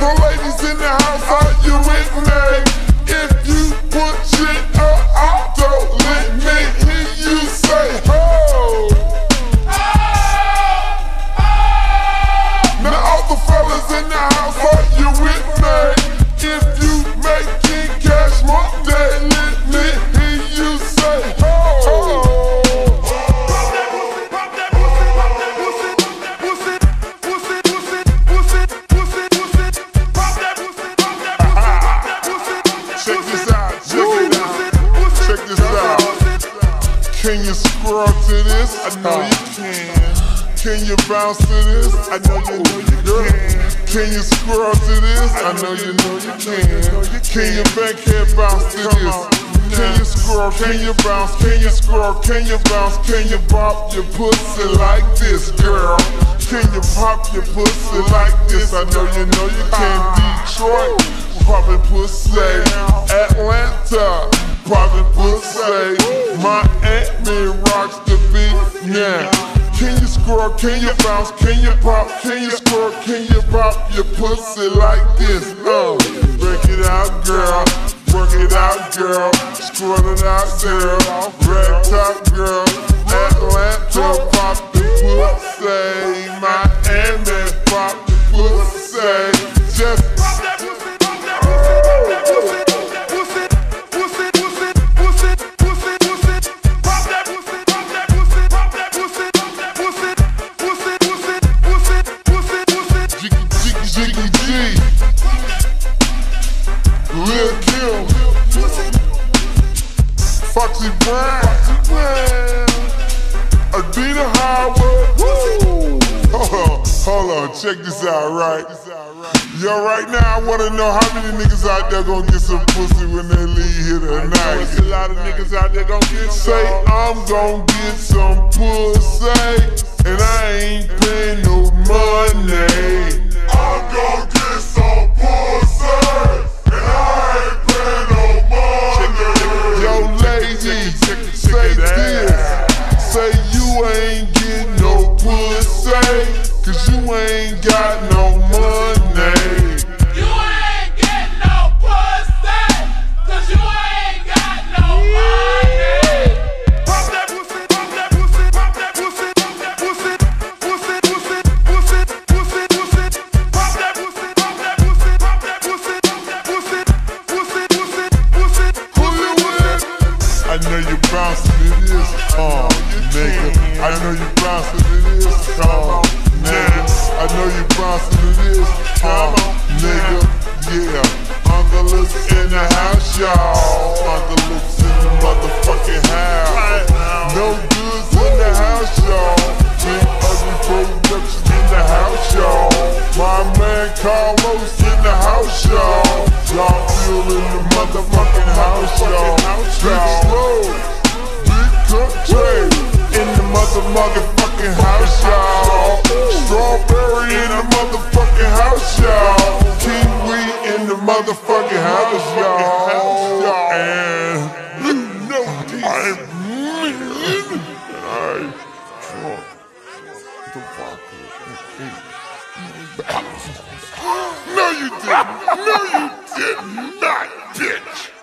The ladies in the house, are you with me? If you put shit Check this out. Check it out. Check this out. Can you scroll to this? I know you can. Can you bounce to this? I know you know you can. Can you scroll to this? I know you know you can. Can you backhand bounce to this? Can you scroll? Can you bounce? Can you scroll? Can you bounce? Can you bop your pussy like this, girl? Can you pop your pussy like this? I know you know you can. Detroit poppin' pussy. Atlanta, poppin' pussy. Miami rocks the beat now. Can you scroll? Can you bounce? Can you pop? Can you scroll? Can you pop your pussy like this? Uh, break it out, girl. Work it out, girl. Scroll it out, girl. Red top, girl. Lil Kim. Foxy Brown. Adina Howard. Hold on, check this out, right? Yo, right now I wanna know how many niggas out there gonna get some pussy when they leave here tonight. There's a lot of niggas out there gonna get Say I'm gonna get some pussy, and I ain't paying no money. Know you bouncing to this, uh, nigga. I know you bouncing to this, uh, nigga. I know you bouncing to this, uh, nigga. Yeah, Uncle Luke's in the house, y'all. Uncle Luke's in the motherfucking house. No goods in the house, y'all. Big ugly productions in the house, y'all. My man Carlos in the house, y'all. Y'all feel in the In the motherfucking house, y'all. Kiwi in the motherfucking house, y'all. And you know I'm mean. I drunk the vodka. No, you didn't. No, you did not, bitch.